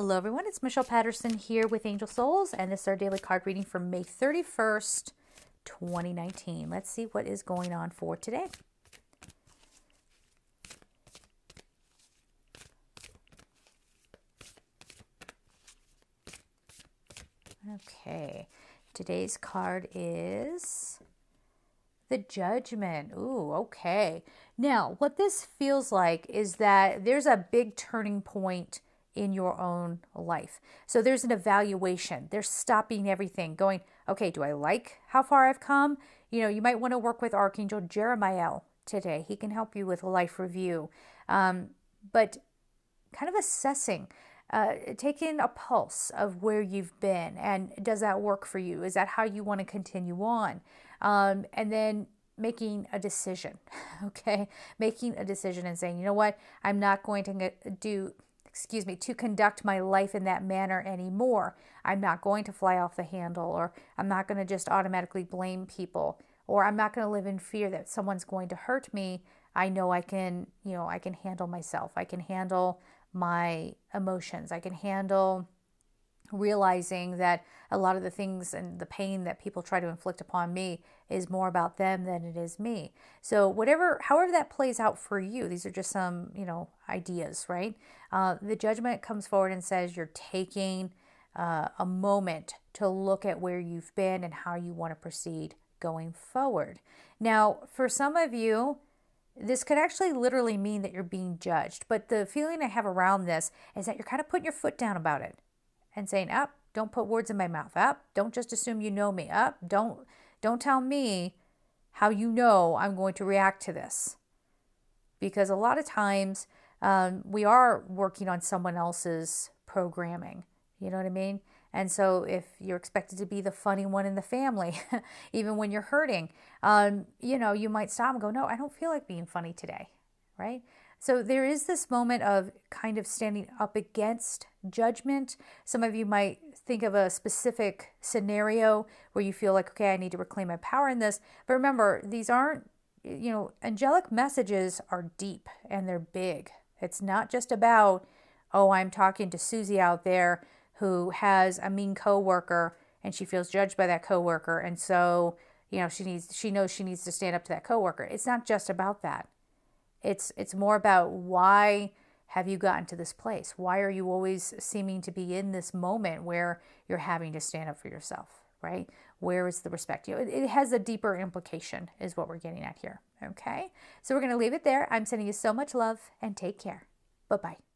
Hello, everyone. It's Michelle Patterson here with Angel Souls, and this is our daily card reading for May 31st, 2019. Let's see what is going on for today. Okay, today's card is the judgment. Ooh, okay. Now, what this feels like is that there's a big turning point in your own life. So there's an evaluation. They're stopping everything, going, okay, do I like how far I've come? You know, you might want to work with Archangel Jeremiah today. He can help you with a life review. Um, but kind of assessing, uh, taking a pulse of where you've been and does that work for you? Is that how you want to continue on? Um, and then making a decision, okay? Making a decision and saying, you know what, I'm not going to do, excuse me, to conduct my life in that manner anymore. I'm not going to fly off the handle, or I'm not going to just automatically blame people, or I'm not going to live in fear that someone's going to hurt me. I know I can, you know, I can handle myself. I can handle my emotions. I can handle realizing that a lot of the things and the pain that people try to inflict upon me is more about them than it is me. So whatever, however that plays out for you, these are just some, you know, ideas, right? Uh, the judgment comes forward and says you're taking uh, a moment to look at where you've been and how you want to proceed going forward. Now, for some of you, this could actually literally mean that you're being judged. But the feeling I have around this is that you're kind of putting your foot down about it and saying, up, don't put words in my mouth. Up, don't just assume you know me. Up, don't don't tell me how you know I'm going to react to this. Because a lot of times um, we are working on someone else's programming. You know what I mean? And so if you're expected to be the funny one in the family, even when you're hurting, um, you know, you might stop and go, no, I don't feel like being funny today, right? So there is this moment of kind of standing up against judgment. Some of you might think of a specific scenario where you feel like, okay, I need to reclaim my power in this. But remember, these aren't, you know, angelic messages are deep and they're big. It's not just about, oh, I'm talking to Susie out there who has a mean coworker and she feels judged by that coworker and so, you know, she needs she knows she needs to stand up to that coworker. It's not just about that. It's it's more about why have you gotten to this place? Why are you always seeming to be in this moment where you're having to stand up for yourself, right? Where is the respect? You know, it, it has a deeper implication, is what we're getting at here. Okay, so we're going to leave it there. I'm sending you so much love and take care. Bye bye.